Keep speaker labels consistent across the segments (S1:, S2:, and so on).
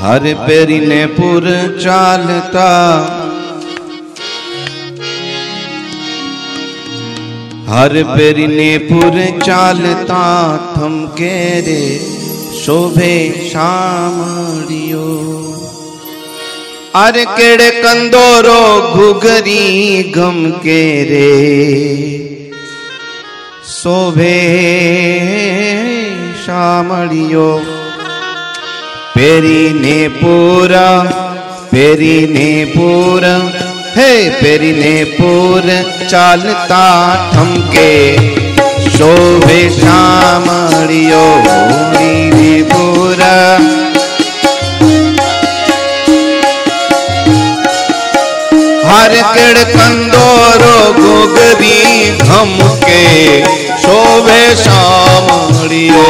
S1: हर peri ने पुर चालता। हर पेरी ने पुर चालता थमके रे शोभे शामड़ियो अर केड़े कंदोरो घुगरी गम के रे। शोभे शामड़ियो पेरी ने पूरा पेरी ने पूरा, हे पेरी ने पूर, चालता ठमके। शोभे श्याम हरियो ने पूरा। हर किड़ कंदोरो गुगबी हमके शोभे श्याम हरियो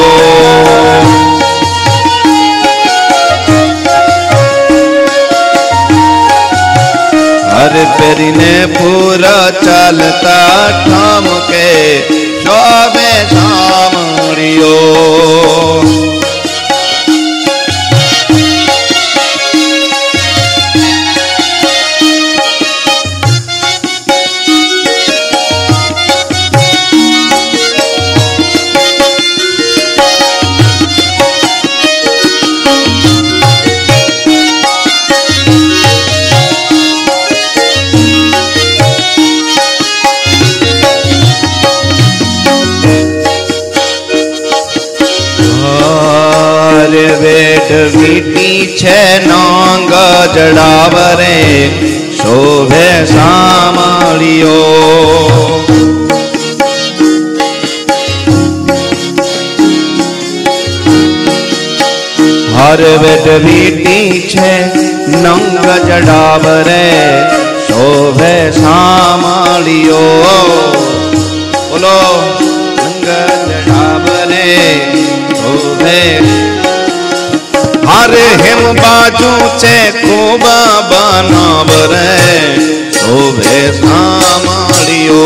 S1: पीछे नांग जड़ावरे शोभे सामालियो हर वेद भी पीछे नंग जड़ावरे शोभे सामालियो बोलो। हिम बाजू से खूबा बाना बरे शोभे सामियो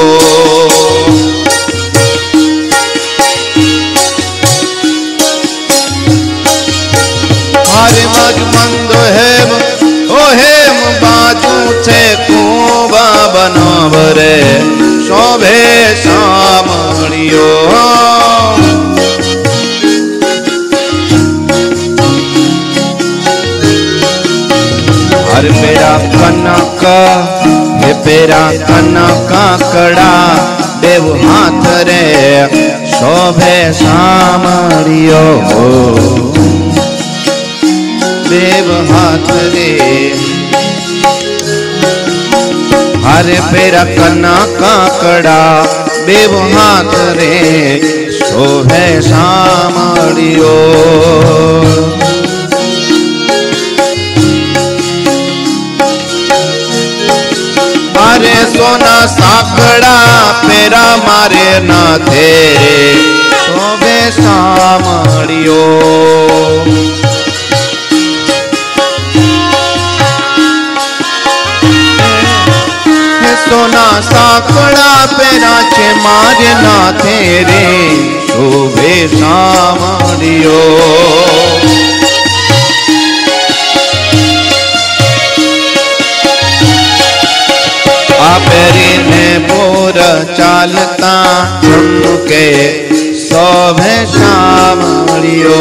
S1: हरे मज मंद हेम, ओ हेम बाजू से खूबा बना बरे शोभे सामारियो। कनक हे पेरा कनक कड़ा, देव हाथ रे, शोभे सामरियो। देव हाथ रे, हर पेरा कनक कड़ा, देव हाथ रे, शोभे सामरियो। સોના સાંકડા પેરા મારે ના થેરે શોભે સામળિયો હે સોના સાંકડા પેરા છે મારે ના થેરે શોભે સામળિયો पापरी ने पूर चालता झुमके शोभ श्यामड़ियों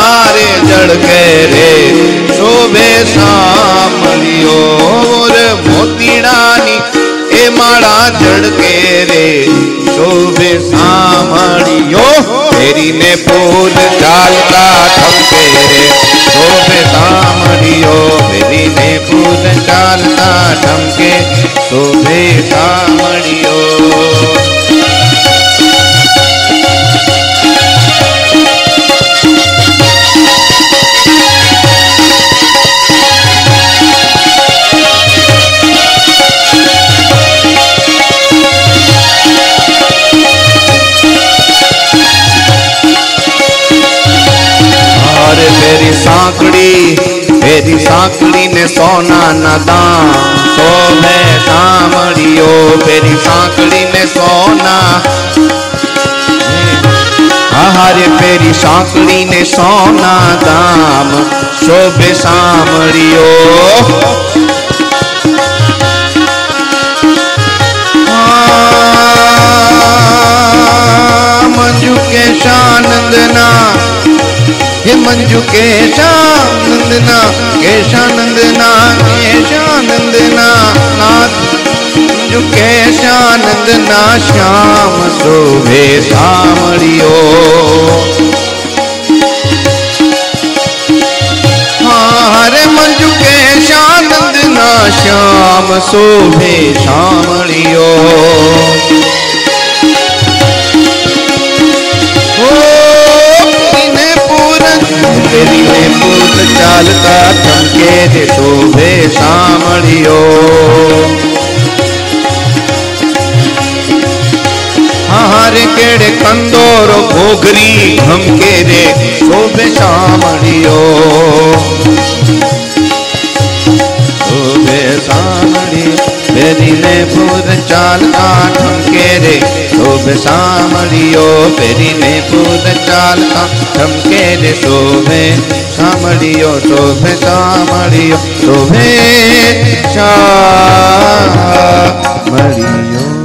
S1: રે જળકે રે શોભે સામળિયો મોર મોતીડાની એ માળા જળકે રે શોભે સામળિયો ફેરીને ફૂલ ચાલતા ઠપકે રે શોભે સામળિયો ફેરીને ફૂલ ચાલતા ઠમકે શોભે સામળિયો સાંકડી ફેરી સાંકડી ને સોના ના દામ શોભે સામળિયો ફેરી સાંકડી ને સોના આહારે ફેરી સાંકડી ને સોના દામ શોભે સામળિયો આ મંજુ કે શાનંદના मंजू के शानंदना केशानंदना केशानंदना नाथ। मंजू केशानंदना श्याम, शोभे सामड़ियो हरे हाँ, मंजू के शानंदना श्याम, शोभे सामड़ियो तेरी में पूत चालता चमके केड़े कंदोर घोघरी घमके चाल काठम केरे शोभ सामरियो फेरी में पूत चाल काठम केरे शोभे सामरियो शोभ सामरियो शोभे सामरियो